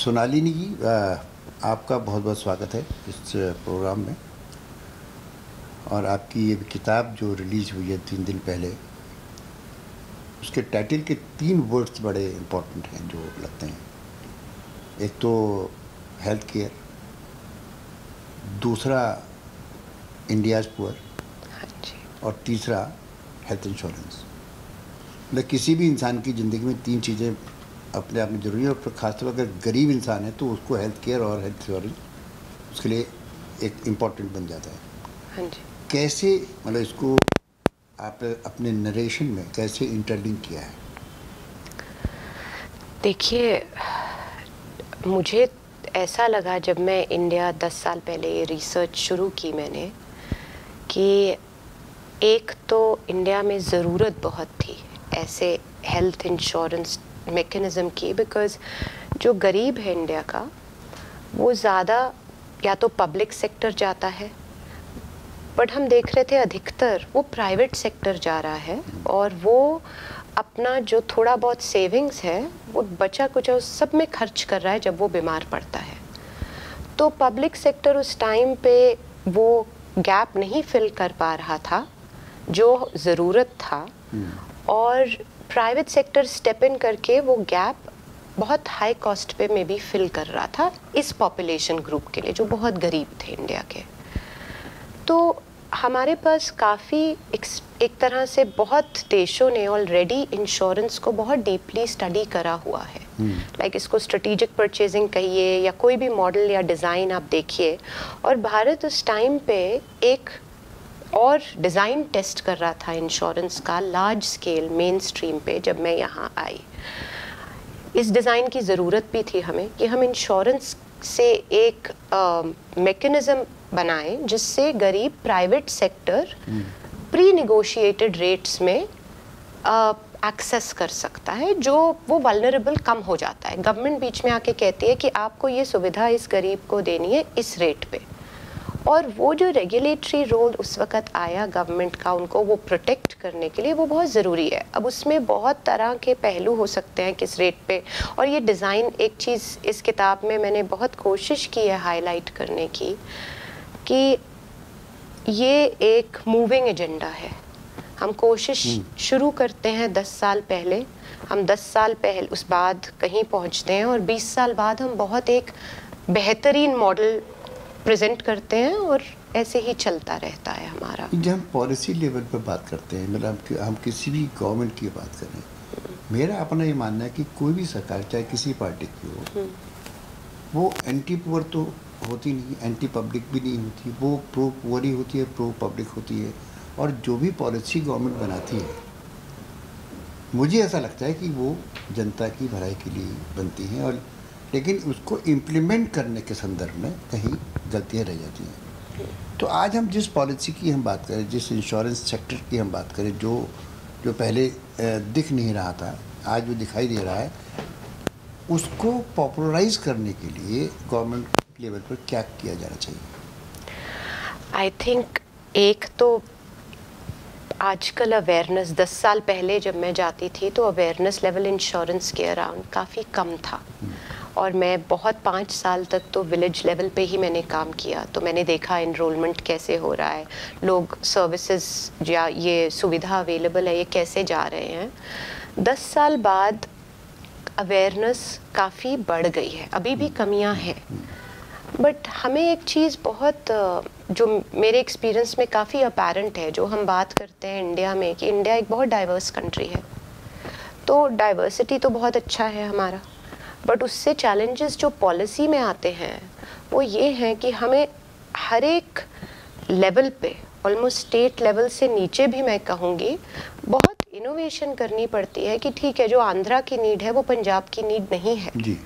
सोनालिनी जी आपका बहुत बहुत स्वागत है इस प्रोग्राम में। और आपकी ये किताब जो रिलीज़ हुई है तीन दिन पहले उसके टाइटल के तीन वर्ड्स बड़े इम्पोर्टेंट हैं जो लगते हैं। एक तो हेल्थ केयर दूसरा इंडियाज पुअर और तीसरा हेल्थ इंश्योरेंस मतलब किसी भी इंसान की ज़िंदगी में तीन चीज़ें अपने आप में ज़रूरी है और खासतौर पर अगर गरीब इंसान है तो उसको हेल्थ केयर और हेल्थ इंश्योरेंस उसके लिए एक इंपॉर्टेंट बन जाता है। हाँ जी। कैसे मतलब इसको आप अपने नरेशन में कैसे इंटरलिंक किया है? देखिए मुझे ऐसा लगा जब मैं इंडिया दस साल पहले ये रिसर्च शुरू की मैंने कि एक तो इंडिया में ज़रूरत बहुत थी ऐसे हेल्थ इंश्योरेंस मेकनिज़म की बिकॉज़ जो गरीब है इंडिया का वो ज़्यादा या तो पब्लिक सेक्टर जाता है बट हम देख रहे थे अधिकतर वो प्राइवेट सेक्टर जा रहा है और वो अपना जो थोड़ा बहुत सेविंग्स है वो बचा कुछ उस सब में खर्च कर रहा है जब वो बीमार पड़ता है तो पब्लिक सेक्टर उस टाइम पे वो गैप नहीं फिल कर पा रहा था जो ज़रूरत था हम्म। और प्राइवेट सेक्टर स्टेप इन करके वो गैप बहुत हाई कॉस्ट पे में भी फिल कर रहा था इस पॉपुलेशन ग्रुप के लिए जो बहुत गरीब थे इंडिया के। तो हमारे पास काफ़ी एक तरह से बहुत देशों ने ऑलरेडी इंश्योरेंस को बहुत डीपली स्टडी करा हुआ है। Like hmm. like इसको स्ट्रेटेजिक परचेजिंग कहिए या कोई भी मॉडल या डिज़ाइन आप देखिए। और भारत उस टाइम पे एक और डिज़ाइन टेस्ट कर रहा था इंश्योरेंस का लार्ज स्केल मेन स्ट्रीम पे जब मैं यहाँ आई। इस डिज़ाइन की ज़रूरत भी थी हमें कि हम इंश्योरेंस से एक मेकनिज़म बनाएँ जिससे गरीब private sector pre negotiated rates में एक्सेस कर सकता है जो वो वलनरेबल कम हो जाता है। गवर्नमेंट बीच में आके कहती है कि आपको ये सुविधा इस गरीब को देनी है इस रेट पे। और वो जो रेगुलेटरी रोल उस वक्त आया गवर्नमेंट का उनको वो प्रोटेक्ट करने के लिए वो बहुत ज़रूरी है। अब उसमें बहुत तरह के पहलू हो सकते हैं किस रेट पे। और ये डिज़ाइन एक चीज़ इस किताब में मैंने बहुत कोशिश की है हाईलाइट करने की कि ये एक मूविंग एजेंडा है। हम कोशिश हम्म। शुरू करते हैं दस साल पहले। हम दस साल पहले उस बाद कहीं पहुँचते हैं और बीस साल बाद हम बहुत एक बेहतरीन मॉडल प्रेजेंट करते हैं और ऐसे ही चलता रहता है हमारा। जब हम पॉलिसी लेवल पर बात करते हैं मतलब हम किसी भी गवर्नमेंट की बात करें। मेरा अपना ये मानना है कि कोई भी सरकार चाहे किसी पार्टी की हो हम्म। वो एंटी पुअर तो होती नहीं एंटी पब्लिक भी नहीं होती वो प्रो पुअर ही होती है प्रो पब्लिक होती है। और जो भी पॉलिसी गवर्नमेंट बनाती है मुझे ऐसा लगता है कि वो जनता की भलाई के लिए बनती हैं और लेकिन उसको इम्प्लीमेंट करने के संदर्भ में कहीं गलतियाँ रह जाती हैं। तो आज हम जिस पॉलिसी की हम बात करें जिस इंश्योरेंस सेक्टर की हम बात करें जो जो पहले दिख नहीं रहा था आज वो दिखाई दे रहा है उसको पॉपुलराइज करने के लिए गवर्नमेंट लेवल पर क्या किया जाना चाहिए? आई थिंक एक तो आजकल अवेयरनेस दस साल पहले जब मैं जाती थी तो अवेयरनेस लेवल इंश्योरेंस के अराउंड काफ़ी कम था। हम्म। और मैं बहुत पाँच साल तक तो विलेज लेवल पे ही मैंने काम किया। तो मैंने देखा इनरोलमेंट कैसे हो रहा है, लोग सर्विसेज़ या ये सुविधा अवेलेबल है, ये कैसे जा रहे हैं। दस साल बाद अवेयरनेस काफ़ी बढ़ गई है, अभी भी कमियाँ हैं। बट हमें एक चीज़ बहुत, जो मेरे एक्सपीरियंस में काफ़ी अपेरेंट है, जो हम बात करते हैं इंडिया में, कि इंडिया एक बहुत डाइवर्स कंट्री है। तो डाइवर्सिटी तो बहुत अच्छा है हमारा। बट उससे चैलेंजेस जो पॉलिसी में आते हैं वो ये हैं कि हमें हर एक लेवल पे ऑलमोस्ट स्टेट लेवल से नीचे भी मैं कहूँगी बहुत इनोवेशन करनी पड़ती है कि ठीक है जो आंध्रा की नीड है वो पंजाब की नीड नहीं है। जी।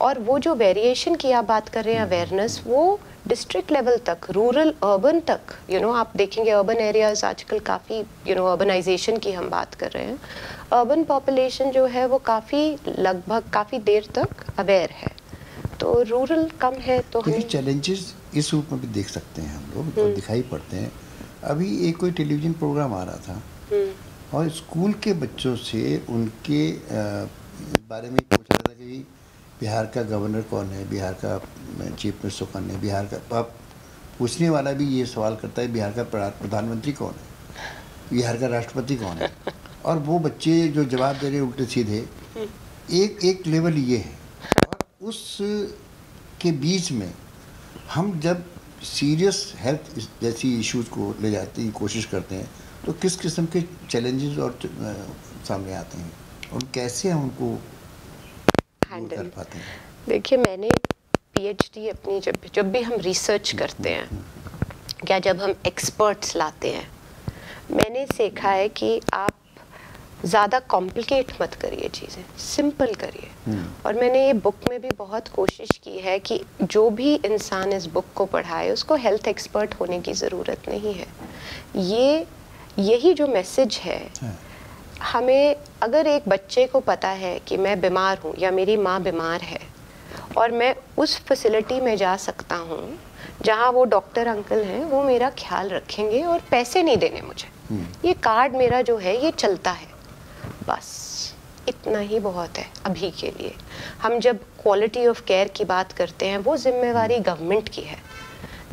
और वो जो वेरिएशन की आप बात कर रहे हैं अवेयरनेस वो डिस्ट्रिक्ट लेवल तक रूरल अर्बन तक यू you नो know, आप देखेंगे अर्बन एरियाज़ आजकल काफ़ी यू नो अर्बनाइजेशन की हम बात कर रहे हैं अर्बन पॉपुलेशन जो है वो काफ़ी लगभग काफ़ी देर तक अवेयर है तो रूरल कम है तो हम चैलेंजेस इस रूप में भी देख सकते हैं हम लोग हम्म। दिखाई पड़ते हैं अभी एक कोई टेलीविज़न प्रोग्राम आ रहा था हम्म। और स्कूल के बच्चों से उनके बारे में पूछा था कि बिहार का गवर्नर कौन है? बिहार का चीफ मिनिस्टर कौन है? बिहार का अब पूछने वाला भी ये सवाल करता है बिहार का प्रधानमंत्री कौन है? बिहार का राष्ट्रपति कौन है? और वो बच्चे जो जवाब दे रहे हैं उल्टे सीधे एक एक लेवल ये है। और उस के बीच में हम जब सीरियस हेल्थ जैसी इश्यूज़ को ले जाते हैं कोशिश करते हैं तो किस किस्म के चैलेंजेस और सामने आते हैं? और कैसे हम उनको हैंडल हैं देखिए मैंने पीएचडी अपनी जब जब भी हम रिसर्च करते हैं या जब हम एक्सपर्ट्स लाते हैं मैंने सीखा है कि आप ज़्यादा कॉम्प्लिकेट मत करिए चीज़ें सिंपल करिए हम्म। और मैंने ये बुक में भी बहुत कोशिश की है कि जो भी इंसान इस बुक को पढ़ाए उसको हेल्थ एक्सपर्ट होने की ज़रूरत नहीं है ये यही जो मैसेज है हाँ। हमें अगर एक बच्चे को पता है कि मैं बीमार हूँ या मेरी माँ बीमार है और मैं उस फैसिलिटी में जा सकता हूँ जहाँ वो डॉक्टर अंकल हैं वो मेरा ख्याल रखेंगे और पैसे नहीं देने मुझे। हम्म। ये कार्ड मेरा जो है ये चलता है। बस इतना ही बहुत है अभी के लिए। हम जब क्वालिटी ऑफ़ केयर की बात करते हैं वो जिम्मेवारी गवर्नमेंट की है।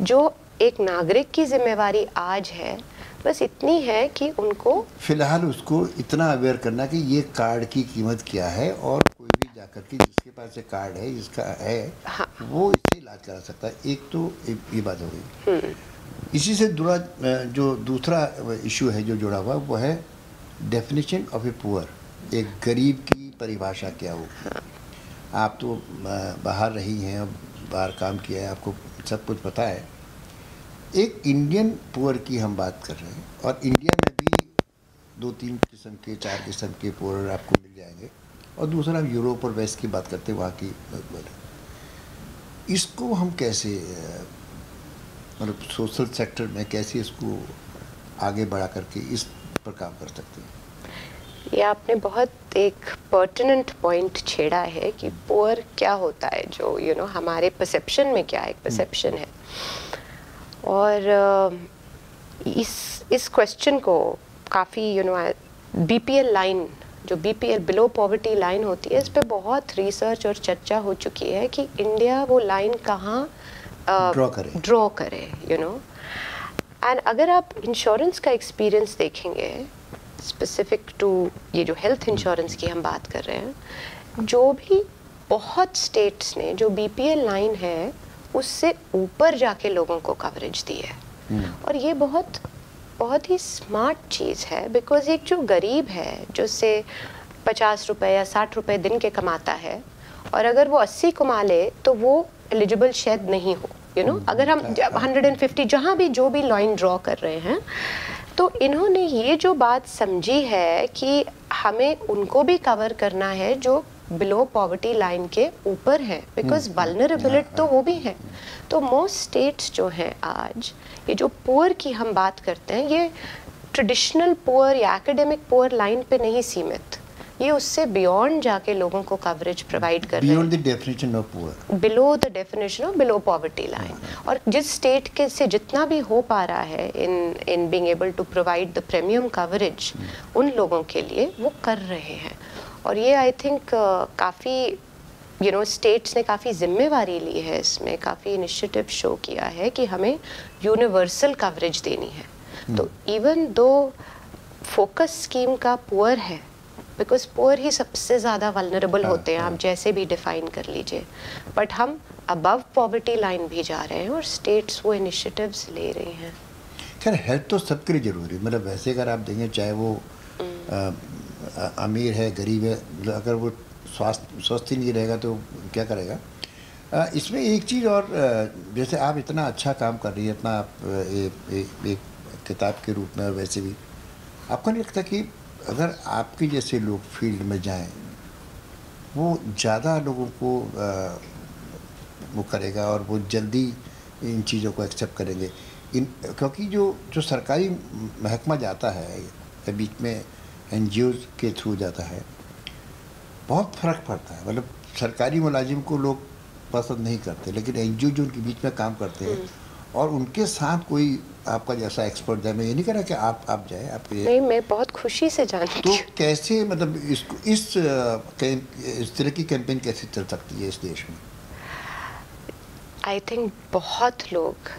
जो एक नागरिक की जिम्मेवारी आज है बस इतनी है कि उनको फ़िलहाल उसको इतना अवेयर करना कि ये कार्ड की कीमत क्या है और कोई भी जाकर के जिसके पास ये कार्ड है जिसका है हाँ। वो इससे इलाज करा सकता है एक तो ये बात हो गई हम्म। इसी से जुड़ा जो दूसरा इशू है जो जुड़ा हुआ वो है डेफिनेशन ऑफ़ ए पुअर एक गरीब की परिभाषा क्या हो हाँ। आप तो बाहर रही हैं बाहर काम किया है आपको सब कुछ पता है एक इंडियन पुअर की हम बात कर रहे हैं और इंडिया में भी दो तीन किस्म के चार किस्म के पुअर आपको मिल जाएँगे और दूसरा हम यूरोप और वेस्ट की बात करते हैं वहाँ की इसको हम कैसे मतलब सोशल सेक्टर में कैसे इसको आगे बढ़ा करके इस पर काम कर सकते हैं? ये आपने बहुत एक पर्टिनेंट पॉइंट छेड़ा है कि पुअर क्या होता है जो यू you नो know, हमारे परसेप्शन में क्या एक परसेप्शन है। और इस इस क्वेश्चन को काफ़ी यू नो बीपीएल लाइन जो बीपीएल बिलो पॉवर्टी लाइन होती है इस पर बहुत रिसर्च और चर्चा हो चुकी है कि इंडिया वो लाइन कहाँ ड्रॉ करे। ड्रॉ करे यू नो एंड अगर आप इंश्योरेंस का एक्सपीरियंस देखेंगे स्पेसिफिक टू ये जो हेल्थ इंश्योरेंस की हम बात कर रहे हैं जो भी बहुत स्टेट्स ने जो बीपीएल लाइन है उससे ऊपर जाके लोगों को कवरेज दी है हम्म। और ये बहुत बहुत ही स्मार्ट चीज़ है बिकॉज़ एक जो गरीब है जो से पचास रुपए या साठ रुपए दिन के कमाता है और अगर वो अस्सी कमा ले तो वो एलिजिबल शायद नहीं हो यू you नो know? अगर हम हंड्रेड एंड फिफ्टी जहाँ भी जो भी लाइन ड्रॉ कर रहे हैं तो इन्होंने ये जो बात समझी है कि हमें उनको भी कवर करना है जो बिलो पॉवर्टी लाइन के ऊपर है बिकॉज़ वलनरेबिलिटी हम्म। तो वो भी है। तो मोस्ट स्टेट्स जो हैं आज ये जो पुअर की हम बात करते हैं ये ट्रेडिशनल पुअर या एकेडमिक पुअर लाइन पे नहीं सीमित। ये उससे बियॉन्ड जाके लोगों को कवरेज प्रोवाइड कर रहे हैं। Definition of poor below the definition of below poverty line और जिस स्टेट के से जितना भी हो पा रहा है in in being able to provide the premium coverage उन लोगों के लिए वो कर रहे हैं। और ये आई थिंक uh, काफ़ी यू नो स्टेट्स ने काफ़ी जिम्मेवारी ली है इसमें काफ़ी इनिशिएटिव शो किया है कि हमें यूनिवर्सल कवरेज देनी है hmm. तो इवन दो फोकस स्कीम का पुअर है बिकॉज़ पुअर ही सबसे ज़्यादा वलनरेबल हाँ, होते हैं आप हाँ। जैसे भी डिफाइन कर लीजिए बट हम अबव पॉवर्टी लाइन भी जा रहे हैं और स्टेट्स वो इनिशिएटिव्स ले रही हैं खैर हेल्थ तो सबके लिए ज़रूरी मतलब वैसे अगर आप देखें चाहे वो hmm. अमीर है गरीब है मतलब अगर वो स्वास्थ्य स्वस्थ ही नहीं रहेगा तो क्या करेगा? इसमें एक चीज़ और जैसे आप इतना अच्छा काम कर रही है इतना आप एक, किताब के रूप में और वैसे भी आपको नहीं लगता कि अगर आपके जैसे लोग फ़ील्ड में जाएँ वो ज़्यादा लोगों को वो करेगा और वो जल्दी इन चीज़ों को एक्सेप्ट करेंगे? इन क्योंकि जो जो सरकारी महकमा जाता है बीच में एन के थ्रू जाता है। बहुत फ़र्क पड़ता है। मतलब सरकारी मुलाजिम को लोग पसंद नहीं करते लेकिन एन जो उनके बीच में काम करते हैं और उनके साथ कोई आपका जैसा एक्सपर्ट जाए मैं ये नहीं कह रहा कि आप आप जाए आप नहीं मैं बहुत खुशी से जानती तो कैसे मतलब इसको इस इस तरह की कैंपेन कैसे चल सकती है इस देश में? आई थिंक बहुत लोग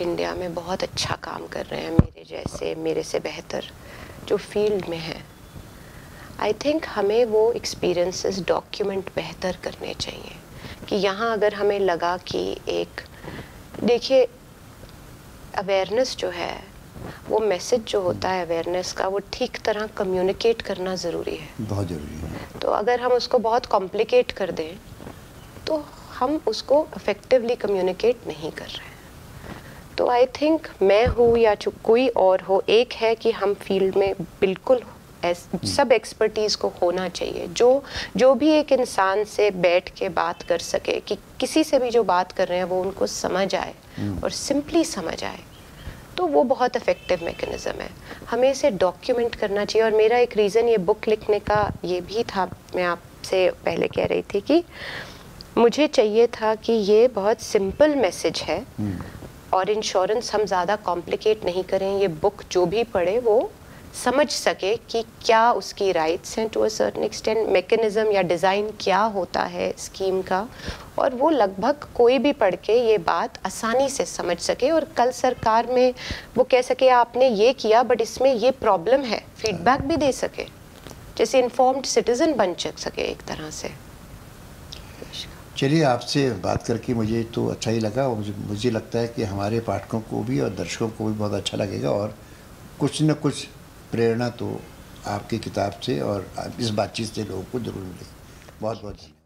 इंडिया में बहुत अच्छा काम कर रहे हैं मेरे जैसे मेरे से बेहतर। जो फ़ील्ड में हैं आई थिंक हमें वो एक्सपीरियंसेस डॉक्यूमेंट बेहतर करने चाहिए। कि यहाँ अगर हमें लगा कि एक देखिए अवेयरनेस जो है वो मैसेज जो होता है अवेयरनेस का वो ठीक तरह कम्युनिकेट करना ज़रूरी है। बहुत ज़रूरी है। तो अगर हम उसको बहुत कॉम्प्लिकेट कर दें तो हम उसको इफेक्टिवली कम्युनिकेट नहीं कर रहे हैं। तो आई थिंक मैं हूँ या जो कोई और हो एक है कि हम फ़ील्ड में बिल्कुल सब एक्सपर्टीज़ को होना चाहिए। जो जो भी एक इंसान से बैठ के बात कर सके कि किसी से भी जो बात कर रहे हैं वो उनको समझ आए और सिंपली समझ आए तो वो बहुत इफ़ेक्टिव मेकनिज़म है। हमें इसे डॉक्यूमेंट करना चाहिए और मेरा एक रीज़न ये बुक लिखने का ये भी था मैं आपसे पहले कह रही थी कि मुझे चाहिए था कि ये बहुत सिंपल मैसेज है। और इंश्योरेंस हम ज़्यादा कॉम्प्लिकेट नहीं करें, ये बुक जो भी पढ़े वो समझ सके कि क्या उसकी राइट्स हैं to a certain extent mechanism या डिज़ाइन क्या होता है स्कीम का। और वो लगभग कोई भी पढ़ के ये बात आसानी से समझ सके और कल सरकार में वो कह सके, आपने ये किया बट इसमें ये प्रॉब्लम है फीडबैक भी दे सके। जैसे इन्फॉर्म्ड सिटीज़न बन सके एक तरह से। चलिए, आपसे बात करके मुझे तो अच्छा ही लगा और मुझे मुझे लगता है कि हमारे पाठकों को भी और दर्शकों को भी बहुत अच्छा लगेगा और कुछ न कुछ प्रेरणा तो आपकी किताब से और इस बातचीत से लोगों को ज़रूर मिलेगी। बहुत बहुत धन्यवाद।